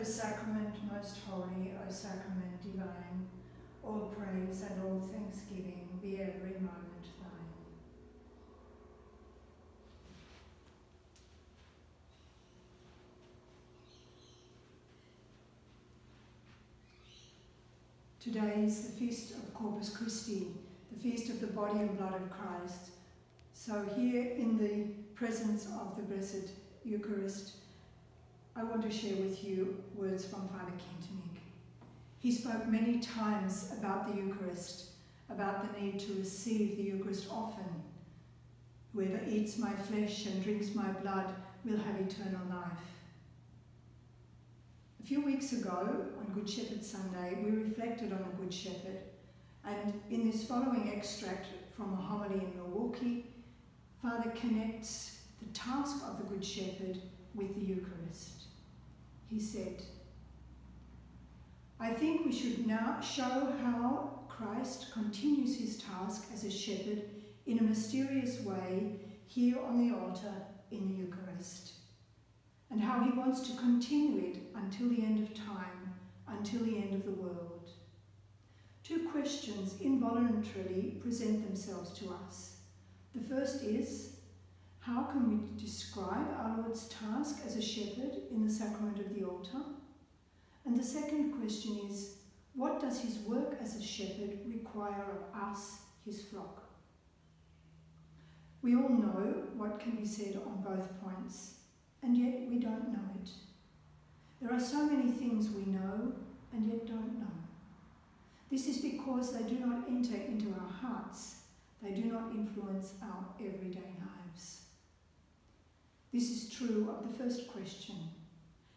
O sacrament most holy, O sacrament divine, all praise and all thanksgiving be every moment thine. Today is the feast of Corpus Christi, the feast of the body and blood of Christ. So here in the presence of the Blessed Eucharist, I want to share with you words from Father Kentenich. He spoke many times about the Eucharist, about the need to receive the Eucharist often. Whoever eats my flesh and drinks my blood will have eternal life. A few weeks ago, on Good Shepherd Sunday, we reflected on the Good Shepherd, and in this following extract from a homily in Milwaukee, Father connects the task of the Good Shepherd with the Eucharist he said. I think we should now show how Christ continues his task as a shepherd in a mysterious way here on the altar in the Eucharist, and how he wants to continue it until the end of time, until the end of the world. Two questions involuntarily present themselves to us. The first is, how can we describe our Lord's task as a shepherd in the sacrament of the altar? And the second question is, what does his work as a shepherd require of us, his flock? We all know what can be said on both points, and yet we don't know it. There are so many things we know and yet don't know. This is because they do not enter into our hearts, they do not influence our everyday lives. This is true of the first question.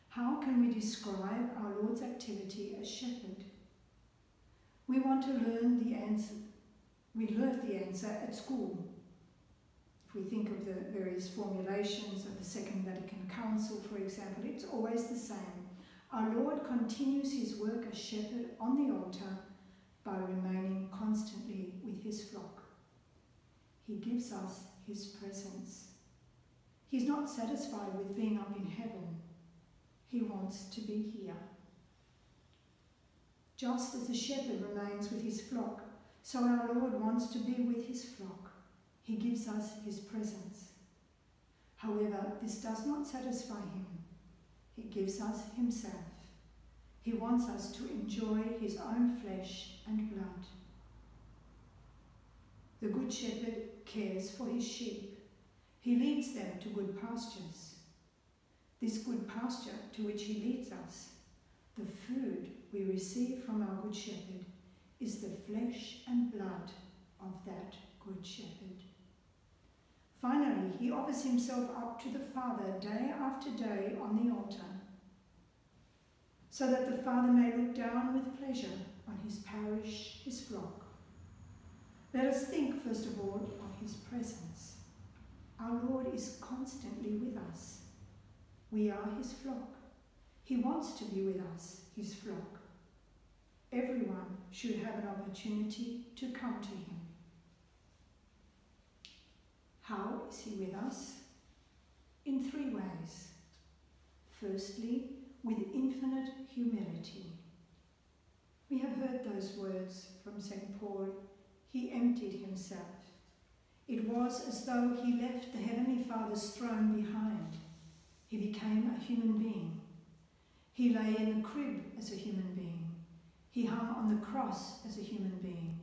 How can we describe our Lord's activity as shepherd? We want to learn the answer. We learnt the answer at school. If we think of the various formulations of the Second Vatican Council, for example, it's always the same. Our Lord continues his work as shepherd on the altar by remaining constantly with his flock. He gives us his presence. He's not satisfied with being up in heaven. He wants to be here. Just as the shepherd remains with his flock, so our Lord wants to be with his flock. He gives us his presence. However, this does not satisfy him. He gives us himself. He wants us to enjoy his own flesh and blood. The Good Shepherd cares for his sheep. He leads them to good pastures. This good pasture to which he leads us, the food we receive from our Good Shepherd, is the flesh and blood of that Good Shepherd. Finally, he offers himself up to the Father day after day on the altar, so that the Father may look down with pleasure on his parish, his flock. Let us think, first of all, of his presence. Our Lord is constantly with us. We are his flock. He wants to be with us, his flock. Everyone should have an opportunity to come to him. How is he with us? In three ways. Firstly, with infinite humility. We have heard those words from St. Paul. He emptied himself it was as though he left the Heavenly Father's throne behind. He became a human being. He lay in the crib as a human being. He hung on the cross as a human being.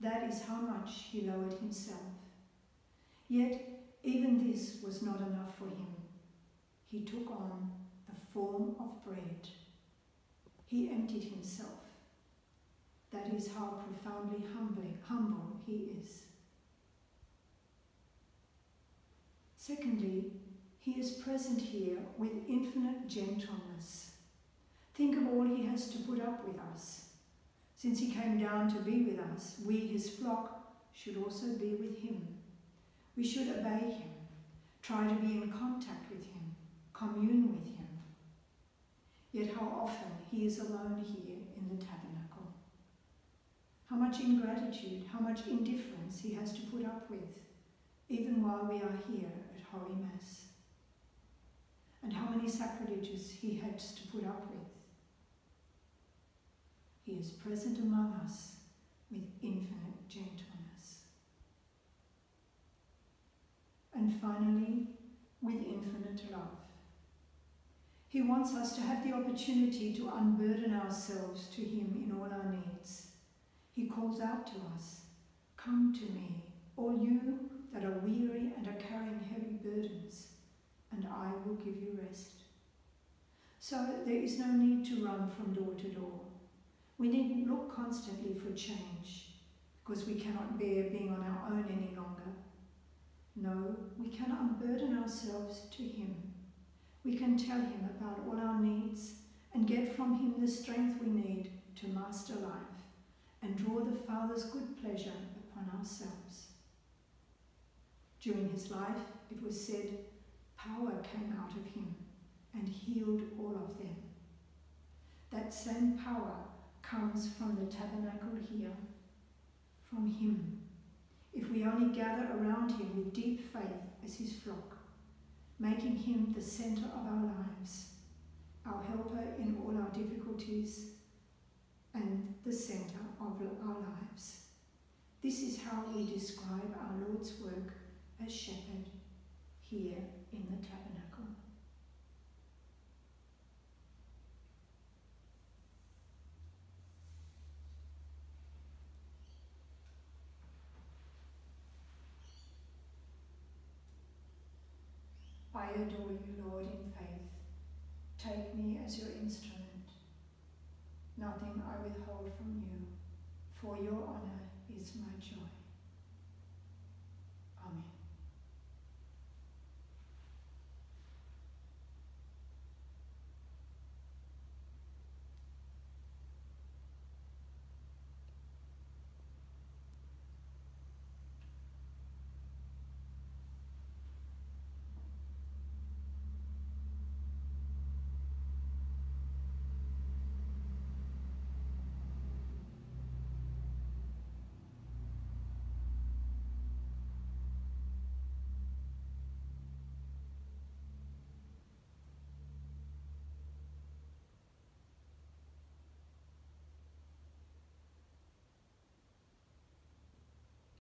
That is how much he lowered himself. Yet, even this was not enough for him. He took on the form of bread. He emptied himself. That is how profoundly humbling, humble he is. Secondly, he is present here with infinite gentleness. Think of all he has to put up with us. Since he came down to be with us, we, his flock, should also be with him. We should obey him, try to be in contact with him, commune with him. Yet how often he is alone here in the tabernacle. How much ingratitude, how much indifference he has to put up with, even while we are here Holy Mass. and how many sacrileges he had to put up with. He is present among us with infinite gentleness. And finally, with infinite love. He wants us to have the opportunity to unburden ourselves to Him in all our needs. He calls out to us, Come to me, all you that are weary and are carrying heavy burdens, and I will give you rest. So there is no need to run from door to door. We needn't look constantly for change, because we cannot bear being on our own any longer. No, we can unburden ourselves to Him. We can tell Him about all our needs and get from Him the strength we need to master life and draw the Father's good pleasure upon ourselves. During his life, it was said, power came out of him and healed all of them. That same power comes from the tabernacle here, from him. If we only gather around him with deep faith as his flock, making him the centre of our lives, our helper in all our difficulties, and the centre of our lives. This is how we describe our Lord's work as shepherd here in the tabernacle. I adore you, Lord, in faith. Take me as your instrument. Nothing I withhold from you, for your honour is my.